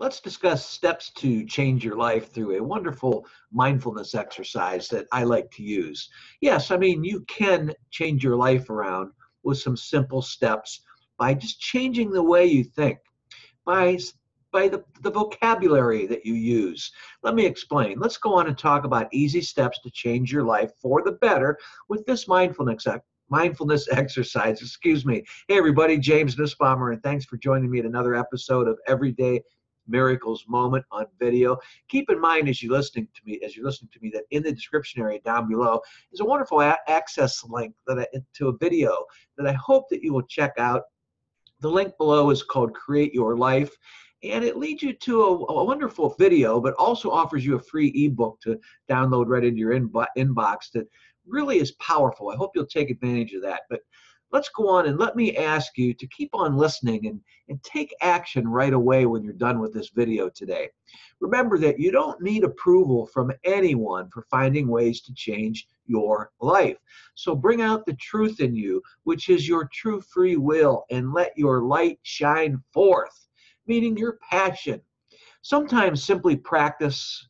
let's discuss steps to change your life through a wonderful mindfulness exercise that I like to use. Yes, I mean, you can change your life around with some simple steps by just changing the way you think, by by the, the vocabulary that you use. Let me explain. Let's go on and talk about easy steps to change your life for the better with this mindfulness mindfulness exercise. Excuse me. Hey, everybody, James Nussbaumer, and thanks for joining me at another episode of Everyday Miracles Moment on video. Keep in mind as you're listening to me, as you're listening to me, that in the description area down below is a wonderful a- access link that I, to a video that I hope that you will check out. The link below is called Create Your Life and it leads you to a, a, wonderful video, but also offers you a free ebook to download right into your inbox that really is powerful. I hope you'll take advantage of that. But let's go on and let me ask you to keep on listening and, and take action right away when you're done with this video today. Remember that you don't need approval from anyone for finding ways to change your life. So bring out the truth in you, which is your true free will, and let your light shine forth, meaning your passion. Sometimes simply practice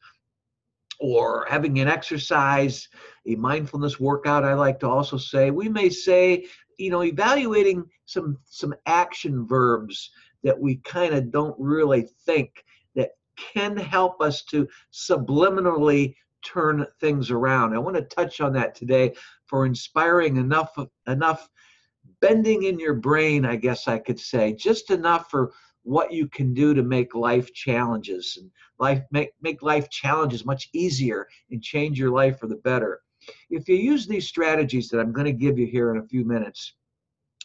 or having an exercise, a mindfulness workout, I like to also say. We may say, you know, evaluating some some action verbs that we kind of don't really think that can help us to subliminally turn things around. I want to touch on that today for inspiring enough enough bending in your brain, I guess I could say, just enough for what you can do to make life challenges and life make, make life challenges much easier and change your life for the better. If you use these strategies that I'm going to give you here in a few minutes,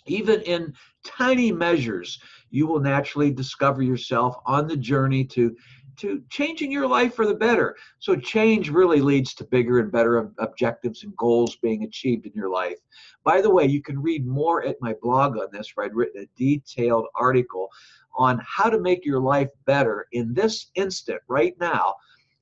even in tiny measures, you will naturally discover yourself on the journey to to changing your life for the better. So change really leads to bigger and better objectives and goals being achieved in your life. By the way, you can read more at my blog on this, where I've written a detailed article on how to make your life better in this instant right now.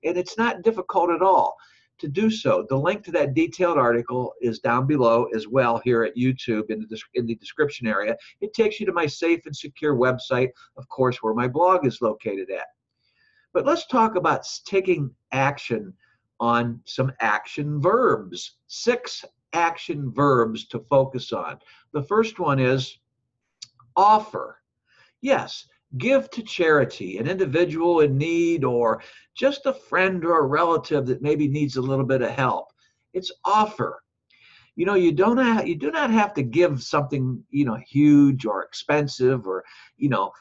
And it's not difficult at all to do so. The link to that detailed article is down below as well here at YouTube in the, in the description area. It takes you to my safe and secure website, of course, where my blog is located at. But let's talk about taking action on some action verbs. Six action verbs to focus on. The first one is offer. Yes, give to charity, an individual in need, or just a friend or a relative that maybe needs a little bit of help. It's offer. You know, you don't have, you do not have to give something, you know, huge or expensive or, you know,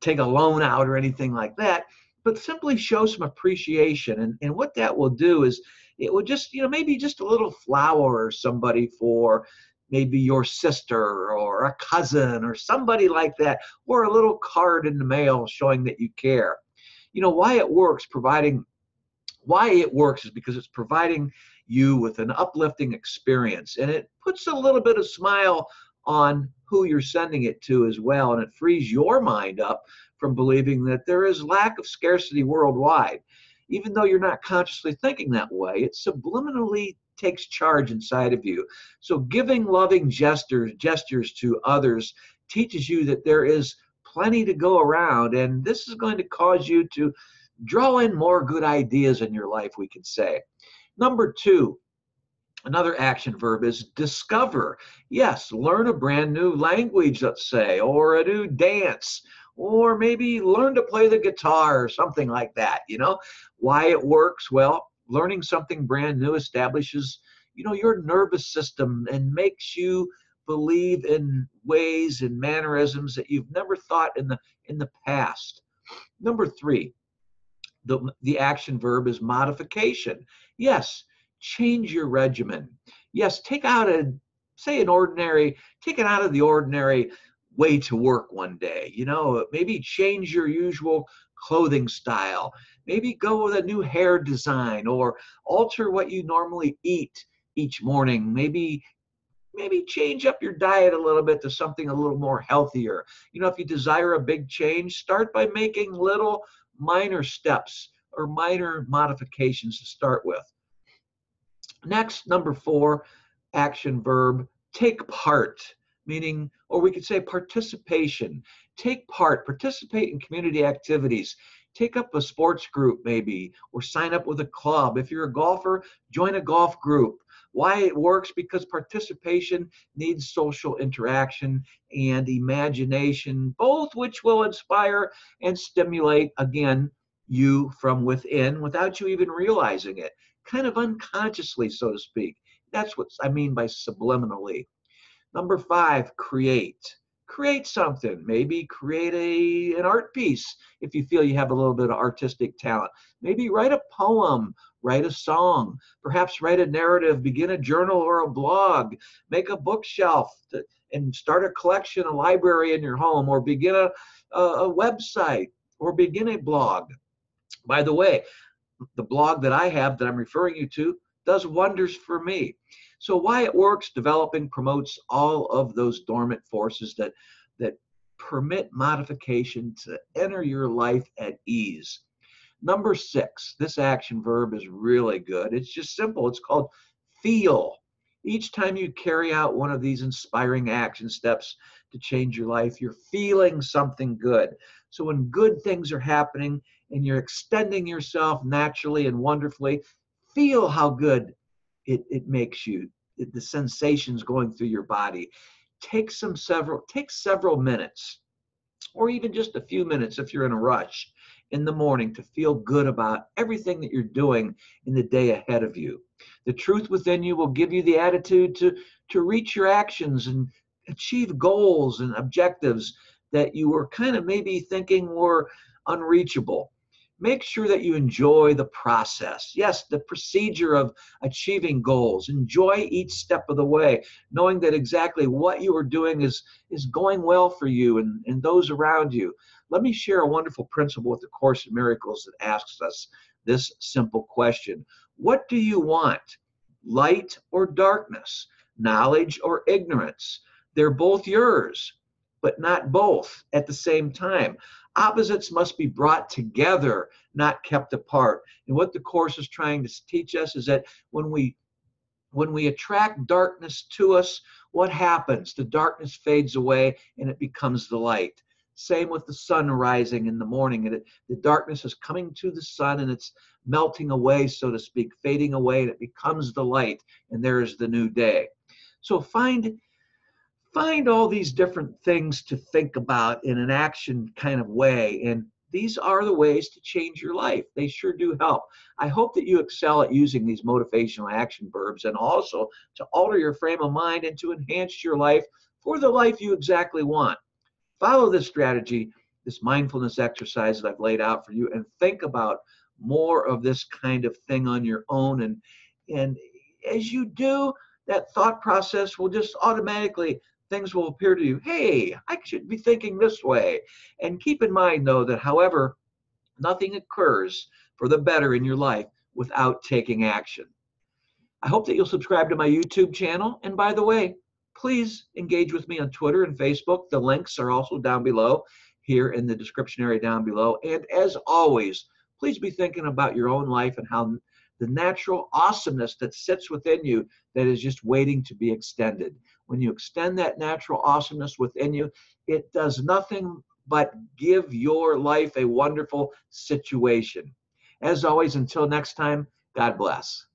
take a loan out or anything like that but simply show some appreciation. And, and what that will do is it will just, you know, maybe just a little flower or somebody for maybe your sister or a cousin or somebody like that, or a little card in the mail showing that you care. You know, why it works, providing why it works is because it's providing you with an uplifting experience and it puts a little bit of smile on who you're sending it to as well and it frees your mind up from believing that there is lack of scarcity worldwide. Even though you're not consciously thinking that way, it subliminally takes charge inside of you. So giving loving gestures gestures to others teaches you that there is plenty to go around and this is going to cause you to draw in more good ideas in your life, we could say. Number 2, Another action verb is discover. Yes, learn a brand new language, let's say, or a new dance, or maybe learn to play the guitar or something like that you know? Why it works? Well learning something brand new establishes you know your nervous system and makes you believe in ways and mannerisms that you've never thought in the in the past. Number 3 the the action verb is modification. Yes change your regimen. Yes take out a say an ordinary take it out of the ordinary way to work one day. You know, maybe change your usual clothing style. Maybe go with a new hair design or alter what you normally eat each morning. Maybe maybe change up your diet a little bit to something a little more healthier. You know, if you desire a big change, start by making little minor steps or minor modifications to start with. Next, number 4, action verb, take part meaning, or we could say participation. Take part, participate in community activities. take up a sports group maybe or sign up with a club. If you're a golfer join a golf group. Why it works? Because participation needs social interaction and imagination both which will inspire and stimulate again you from within without you even realizing it. Kind of unconsciously so to speak. That's what i mean by subliminally number five create. Create something. Maybe create a an art piece if you feel you have a little bit of artistic talent. Maybe write a poem write a song. Perhaps write a narrative begin a journal or a blog. Make a bookshelf to, and start a collection a library in your home or begin a, a, a website or begin a blog. By the way the blog that i have that i'm referring you to does wonders for me so why it works, developing promotes all of those dormant forces that that permit modification to enter your life at ease. Number six, this action verb is really good. It's just simple. It's called feel. Each time you carry out one of these inspiring action steps to change your life, you're feeling something good. So when good things are happening and you're extending yourself naturally and wonderfully, feel how good it, it makes you the sensations going through your body. Take some several take several minutes or even just a few minutes if you're in a rush in the morning to feel good about everything that you're doing in the day ahead of you. The truth within you will give you the attitude to to reach your actions and achieve goals and objectives that you were kind of maybe thinking were unreachable make sure that you enjoy the process. Yes, the procedure of achieving goals. Enjoy each step of the way, knowing that exactly what you are doing is, is going well for you and, and those around you. Let me share a wonderful principle with the Course in Miracles that asks us this simple question What do you want? Light or darkness? Knowledge or ignorance? They're both yours, but not both at the same time. Opposites must be brought together, not kept apart. And what the course is trying to teach us is that when we when we attract darkness to us, what happens? The darkness fades away and it becomes the light. Same with the sun rising in the morning. And it, the darkness is coming to the sun and it's melting away, so to speak, fading away, and it becomes the light, and there is the new day. So find find all these different things to think about in an action kind of way. And these are the ways to change your life. They sure do help. I hope that you excel at using these motivational action verbs and also to alter your frame of mind and to enhance your life for the life you exactly want. Follow this strategy, this mindfulness exercise that I've laid out for you, and think about more of this kind of thing on your own. And, and as you do, that thought process will just automatically things will appear to you, hey, I should be thinking this way. And keep in mind, though, that however, nothing occurs for the better in your life without taking action. I hope that you'll subscribe to my YouTube channel. And by the way, please engage with me on Twitter and Facebook. The links are also down below here in the description area down below. And as always, please be thinking about your own life and how the natural awesomeness that sits within you that is just waiting to be extended. When you extend that natural awesomeness within you, it does nothing but give your life a wonderful situation. As always, until next time, God bless.